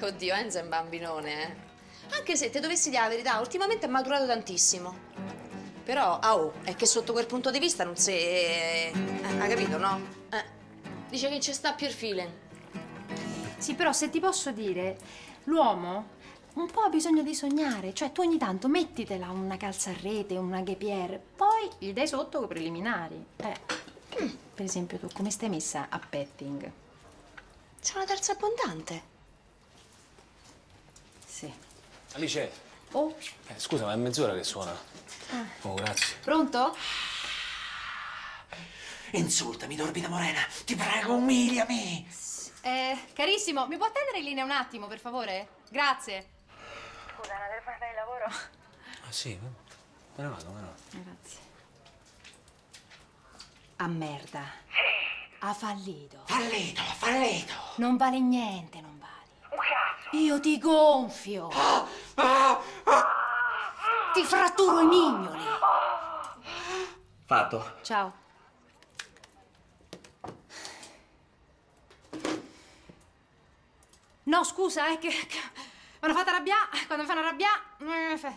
Oddio, Enzo è un bambinone, eh. Anche se te dovessi dire la verità, ultimamente è maturato tantissimo. Però, ah oh, è che sotto quel punto di vista non si... Eh, ha capito, no? Eh. Dice che ci sta più il feeling. Sì, però se ti posso dire, l'uomo un po' ha bisogno di sognare. Cioè, tu ogni tanto mettitela una calza a rete, una ghepier, poi gli dai sotto con preliminari. Eh. Per esempio, tu come stai messa a petting? C'è una terza abbondante. Sì. Alice, Oh, eh, scusa, ma è mezz'ora che suona. Oh, grazie. pronto? Insultami, Dorbita Morena. Ti prego, umiliami. Eh, carissimo, mi può attendere in linea un attimo, per favore? Grazie. Scusa, una telefonata di lavoro. Ah, sì? Me ne vado, me ne vado. Grazie. A merda. Ha fallito. Fallito, fallito. Non vale niente, non. Io ti gonfio. Ti fratturo i mignoli. Fatto. Ciao. No, scusa, è che... che Mi hanno fatto arrabbiare. Quando mi fanno arrabbiare...